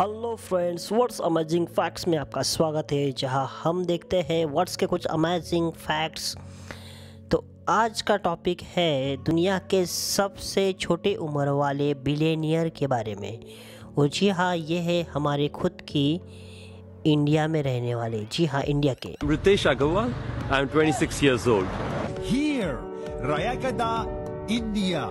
Hello friends world's amazing facts में आपका स्वागत है जहाँ हम देखते हैं वर्ड्स के कुछ अमेजिंग फैक्ट्स तो आज का टॉपिक है दुनिया के सबसे छोटे उम्र वाले बिलेनियर के बारे में और जी हाँ ये है हमारे खुद की इंडिया में रहने वाले जी हाँ इंडिया के. I'm 26 years old. Here, Rayagada, India,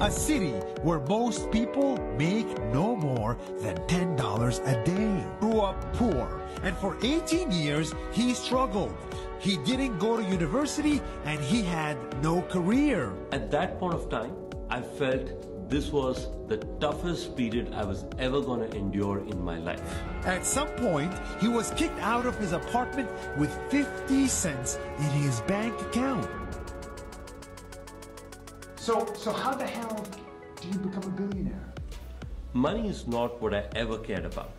a city where most people make no more than $10 a day. Grew up poor, and for 18 years he struggled. He didn't go to university and he had no career. At that point of time, I felt this was the toughest period I was ever going to endure in my life. At some point, he was kicked out of his apartment with 50 cents in his bank account. So, so how the hell do you become a billionaire? Money is not what I ever cared about.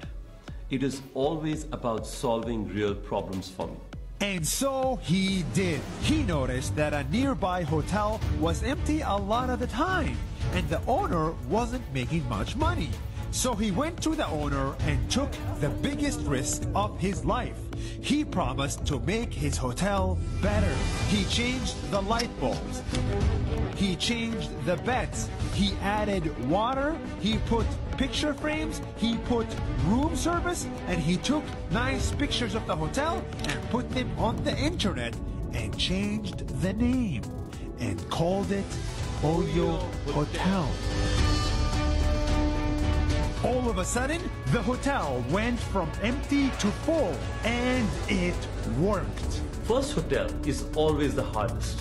It is always about solving real problems for me. And so he did. He noticed that a nearby hotel was empty a lot of the time, and the owner wasn't making much money. So he went to the owner and took the biggest risk of his life. He promised to make his hotel better. He changed the light bulbs. He changed the beds. He added water. He put picture frames. He put room service. And he took nice pictures of the hotel and put them on the internet and changed the name and called it Oyo Hotel. Of a sudden, the hotel went from empty to full and it worked. First hotel is always the hardest.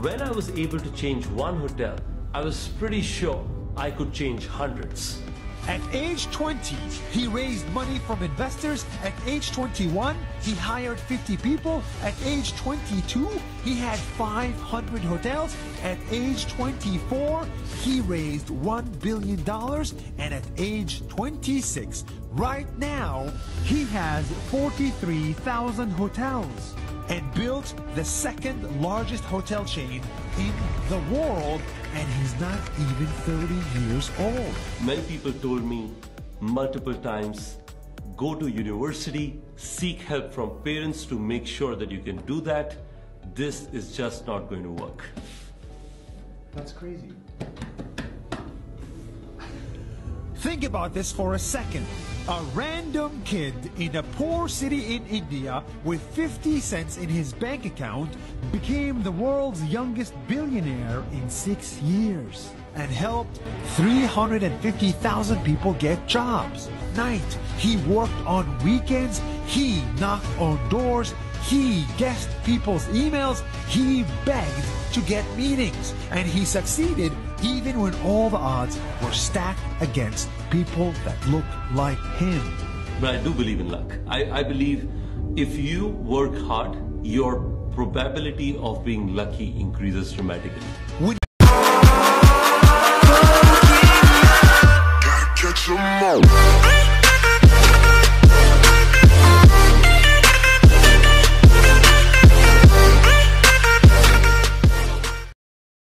When I was able to change one hotel, I was pretty sure I could change hundreds. At age 20, he raised money from investors. At age 21, he hired 50 people. At age 22, he had 500 hotels. At age 24, he raised $1 billion. And at age 26, right now, he has 43,000 hotels and built the second largest hotel chain in the world. And he's not even 30 years old. Many people told me multiple times go to university, seek help from parents to make sure that you can do that. This is just not going to work. That's crazy. Think about this for a second. A random kid in a poor city in India with 50 cents in his bank account became the world's youngest billionaire in six years and helped 350,000 people get jobs. Night, he worked on weekends, he knocked on doors, he guessed people's emails, he begged to get meetings, and he succeeded even when all the odds were stacked against people that looked like him. But I do believe in luck. I, I believe if you work hard, your probability of being lucky increases dramatically. When